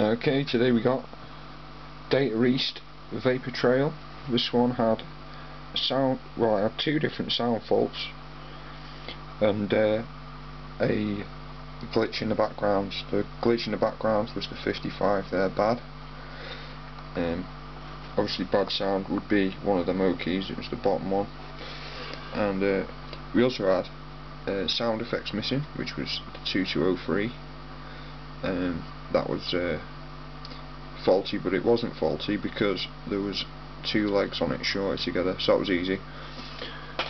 Okay, today we got Data East Vapor Trail. This one had sound, well, I had two different sound faults and uh, a glitch in the background. The glitch in the background was the 55 there, bad. Um, obviously, bad sound would be one of the OKIs, it was the bottom one. And uh, we also had uh, sound effects missing, which was the 2203. Um, that was uh, faulty but it wasn't faulty because there was two legs on it shorted together so that was easy.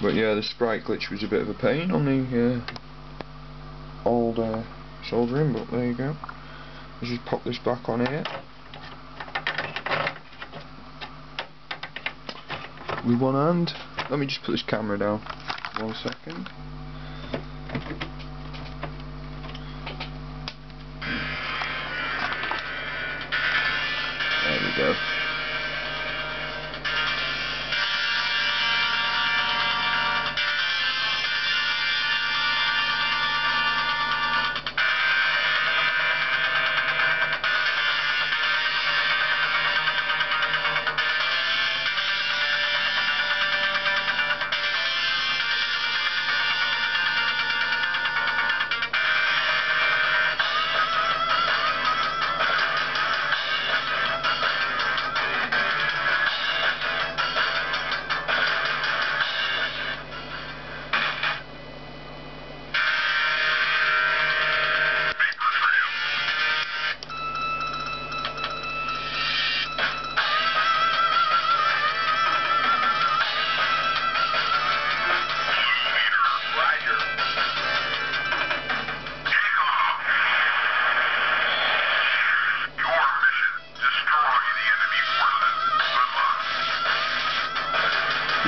But yeah the sprite glitch was a bit of a pain on the uh, old uh, soldering but there you go. Let's just pop this back on here. With one hand. Let me just put this camera down. One second go.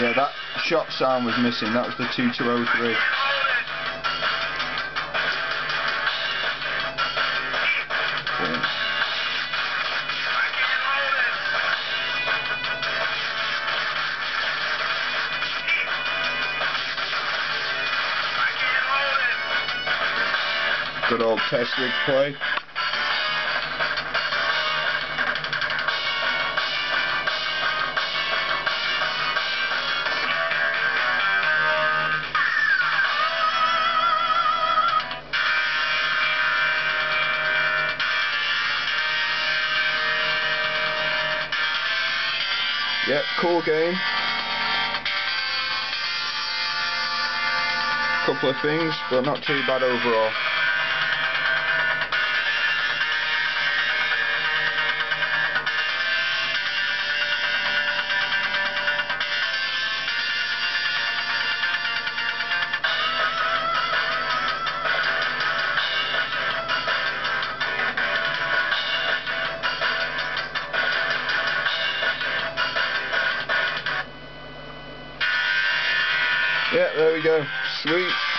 Yeah, that shot sound was missing. That was the 2203. Good old test rig play. Yep, cool game. Couple of things, but not too bad overall. Yeah, there we go. Sweet.